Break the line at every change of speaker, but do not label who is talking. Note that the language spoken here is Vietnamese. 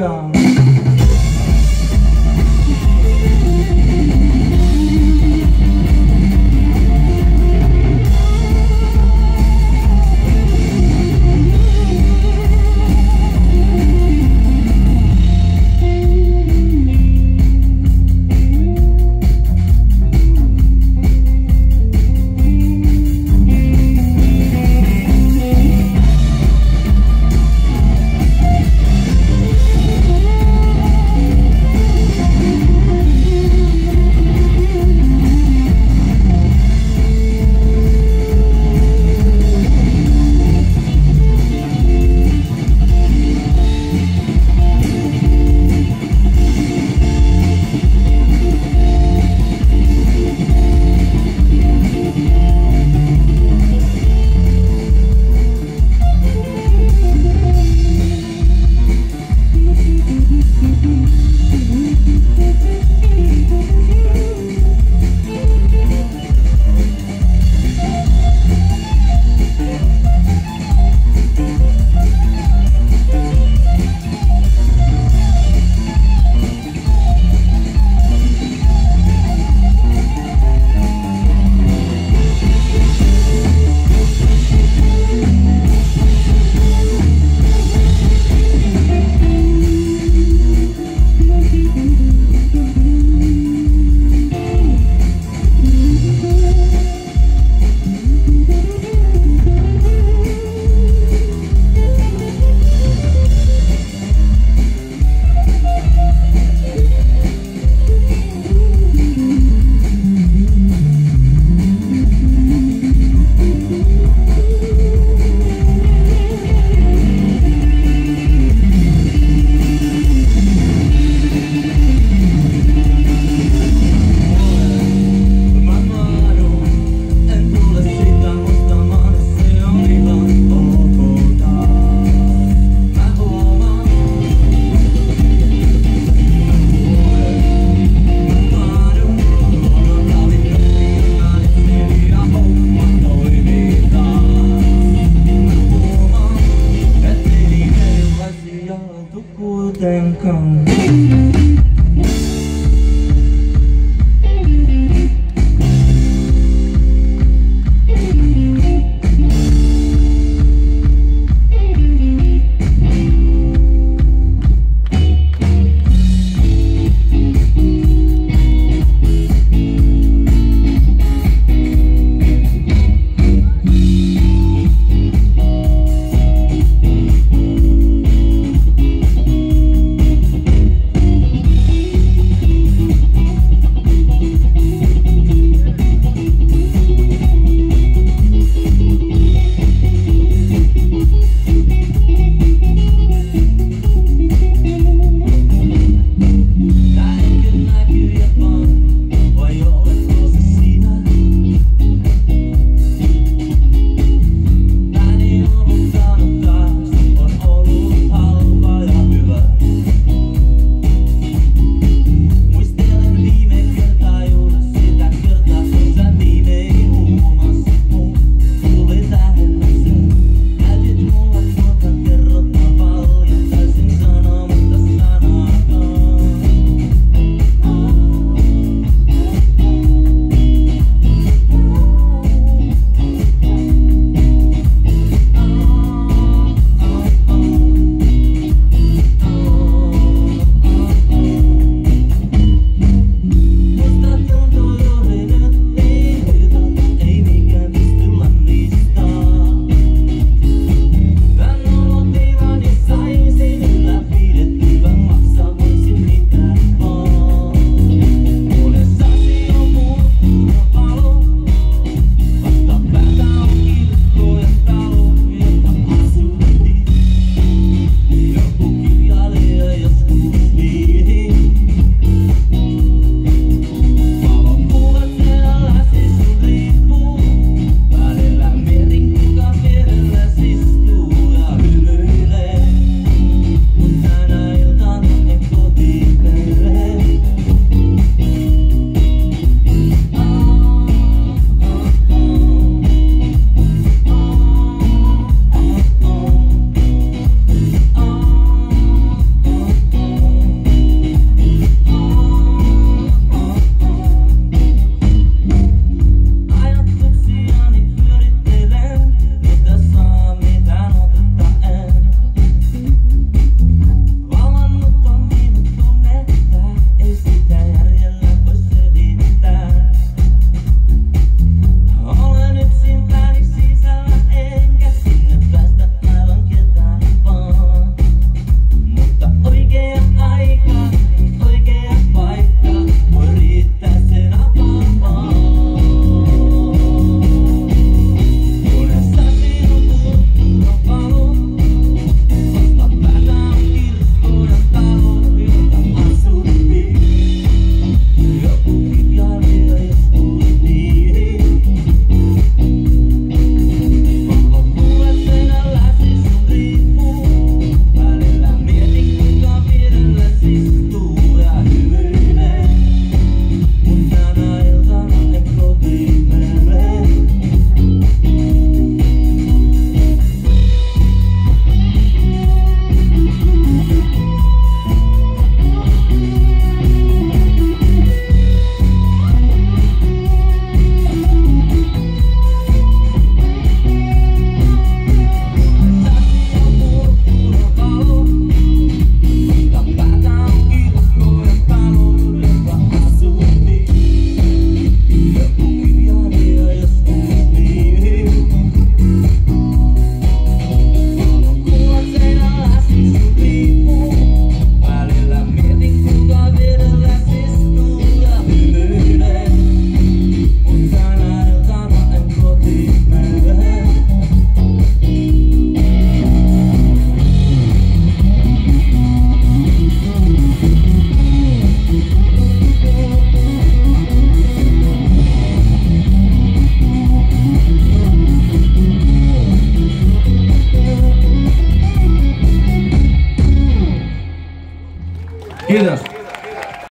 가 tengkang tengkang